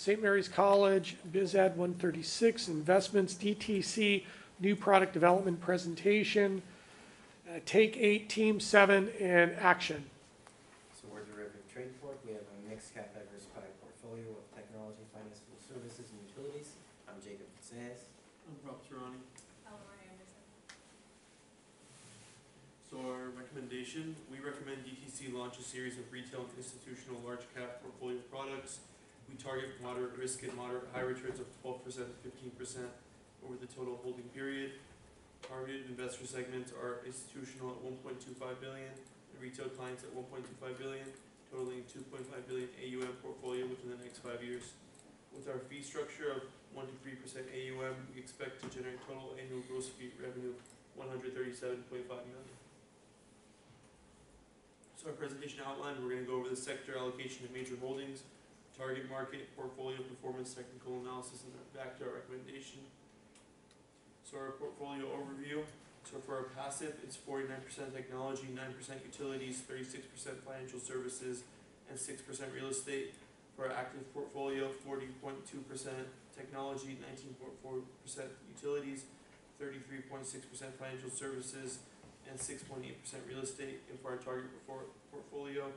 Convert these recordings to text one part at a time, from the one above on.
St. Mary's College, Biz Ad 136, Investments, DTC, New Product Development Presentation, uh, Take Eight, Team Seven, and Action. So we're derivative trade fork. We have a mixed cap diversified portfolio of technology, financial services, and utilities. I'm Jacob Fitzsimmons. I'm Rob Tarani. Eleanor Anderson. So our recommendation, we recommend DTC launch a series of retail and institutional large cap portfolio products. We target moderate risk and moderate high returns of twelve percent to fifteen percent over the total holding period. Targeted investor segments are institutional at one point two five billion, and retail clients at one point two five billion, totaling two point five billion AUM portfolio within the next five years. With our fee structure of one to three percent AUM, we expect to generate total annual gross fee revenue one hundred thirty-seven point five million. So our presentation outline, we're gonna go over the sector allocation of major holdings, target market, portfolio performance, technical analysis, and back to our recommendation. So our portfolio overview, so for our passive, it's forty-nine percent technology, nine percent utilities, thirty-six percent financial services, and six percent real estate. For our active portfolio, forty point two percent technology, nineteen point four percent utilities, thirty-three point six percent financial services, and six point eight percent real estate. And for our target portfolio,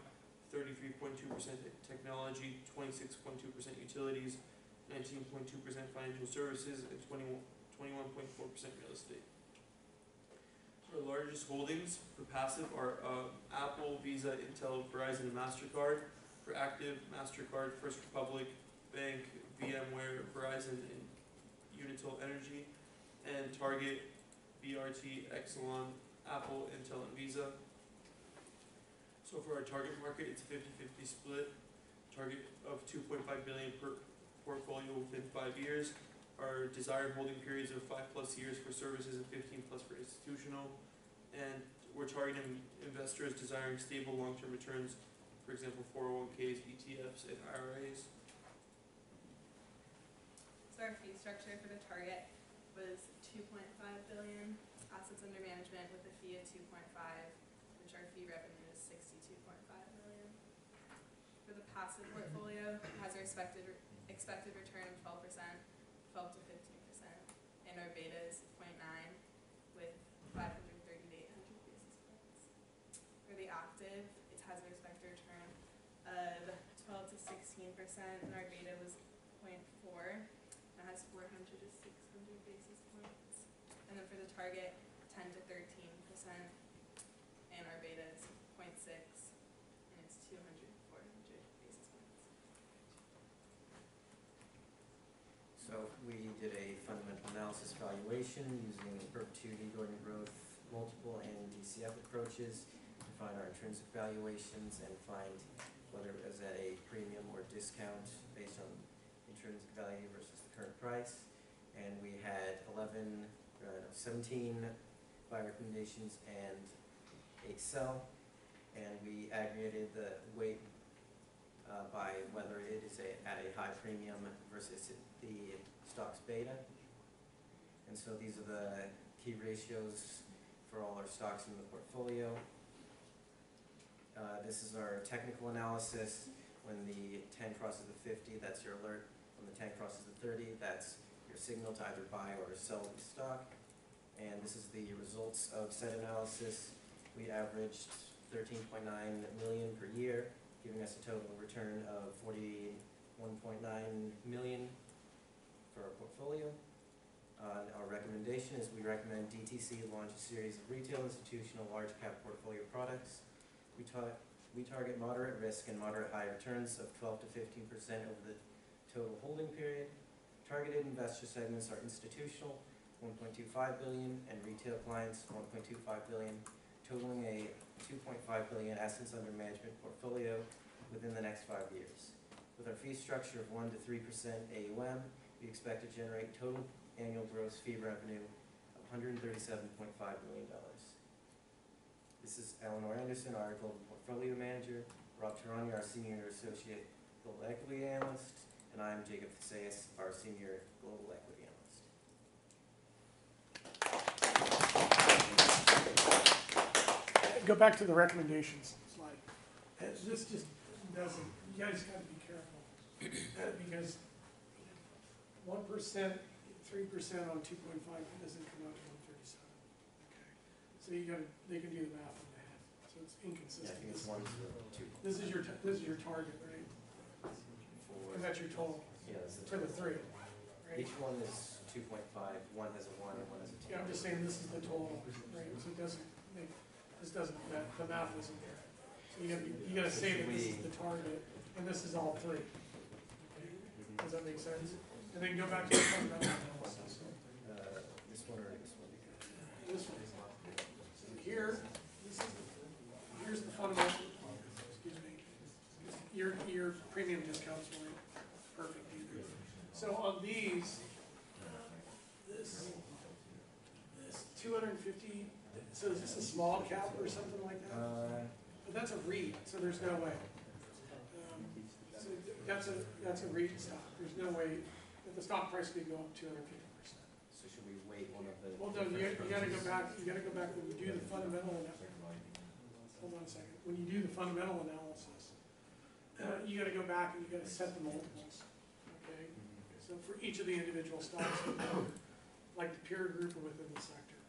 thirty-three point two percent technology, twenty-six point two percent utilities, nineteen point two percent financial services, and 21 21.4 percent real estate. Our largest holdings for passive are uh, Apple, Visa, Intel, Verizon, and Mastercard. For active, Mastercard, First Republic, Bank, VMware, Verizon, and Unitil Energy, and Target, BRT, Exelon, Apple, Intel, and Visa. So for our target market, it's a 50-50 split. Target of 2.5 billion per portfolio within five years. Our desired holding periods of five plus years for services and 15 plus for institutional. And we're targeting investors desiring stable long-term returns, for example, 401ks, ETFs, and IRAs. So our fee structure for the target was 2.5 billion assets under management with a fee of 2.5 for the passive portfolio has a respected, expected return of 12%, 12 to 15%, and our beta is 0.9 with 530 to 800 basis points. For the active, it has an expected return of 12 to 16%, and our beta was 0.4. that has 400 to 600 basis points. And then for the target, 10 to 13%, So we did a fundamental analysis valuation using perpetuity, Gordon growth, multiple, and DCF approaches to find our intrinsic valuations and find whether it was at a premium or discount based on intrinsic value versus the current price. And we had eleven, uh, no, seventeen buy recommendations and eight sell. And we aggregated the weight uh, by whether it is a, at a high premium versus the stock's beta. And so these are the key ratios for all our stocks in the portfolio. Uh, this is our technical analysis. When the ten crosses the fifty, that's your alert. When the ten crosses the thirty, that's your signal to either buy or sell the stock. And this is the results of said analysis. We averaged thirteen point nine million per year, giving us a total return of forty-one point nine million for our portfolio. Uh, our recommendation is we recommend DTC launch a series of retail, institutional, large cap portfolio products. We we target moderate risk and moderate high returns of twelve to fifteen percent over the total holding period. Targeted investor segments are institutional, one point two five billion, and retail clients, one point two five billion, totaling a two point five billion assets under management portfolio within the next five years. With our fee structure of one to three percent AUM, we expect to generate total annual gross fee revenue of hundred and thirty-seven point five million dollars. This is Eleanor Anderson, our global portfolio manager, Rob Tarani, our senior associate global equity analyst, and I'm Jacob Thesseus, our senior global equity analyst. Go back to the recommendations slide. This just doesn't, you guys gotta be careful. Because one percent, three percent on two point five, doesn't come out to one thirty-seven. Okay, so you gotta, they can do the math on that, so it's Yeah, I inconsistent. think it's one two. This is your, t- this is your target, right? For, And that's your total, yeah, that's the for the three, right? Each one is two point five, one has a one and one has a two. Yeah, I'm just saying this is the total, right, so it doesn't make, this doesn't, that, the math isn't there. So you gotta, you gotta say that this is the target, and this is all three. Okay, Mhm. Does that make sense? And then go back to the fundamental analysis. Uh, this one or this one? This one. So here, this is, here's the fundamental, excuse me. Your, your premium discounts weren't perfect either. So on these, this, this two hundred and fifty, so is this a small cap or something like that? Uh, But that's a REIT, so there's no way. Um, So that's a, that's a REIT stock, there's no way that the stock price could go up two hundred fifty percent. so should we wait one of the? Well, no, you, you gotta go back, you gotta go back when you do the fundamental, analysis. hold on a second, when you do the fundamental analysis, uh, you gotta go back and you gotta set the multiples, okay? So for each of the individual stocks, like the peer group or within the sector,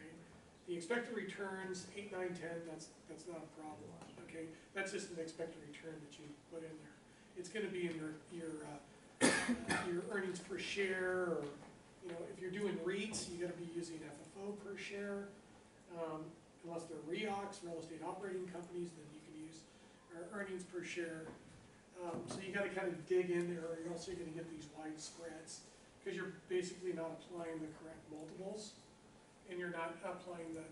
right? The expected returns, eight, nine, ten, that's, that's not a problem, okay? That's just an expected return that you put in there. It's gonna be in your, your, uh, your earnings per share, or, you know, if you're doing REITs, you gotta be using FFO per share. Um, unless they're REOCs, real estate operating companies, then you can use, earnings per share. Um, so you gotta kind of dig in there, or you're also gonna get these wide spreads, because you're basically not applying the correct multiples, and you're not applying the,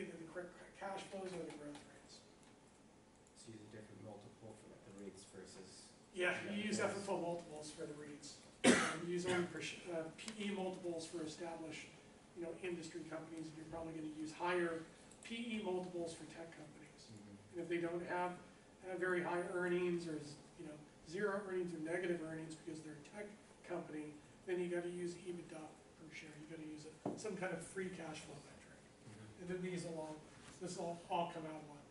either the correct cash flows or the growth rates. So use a different multiple for like the rates versus. Yeah, you use FFO multiples for the REITs. Um, You use only uh, PE multiples for established, you know, industry companies, and you're probably gonna use higher PE multiples for tech companies. And if they don't have, have very high earnings or, you know, zero earnings or negative earnings because they're a tech company, then you gotta use EBITDA per share, you gotta use a- some kind of free cash flow metric. And then these will all, this will all come out of.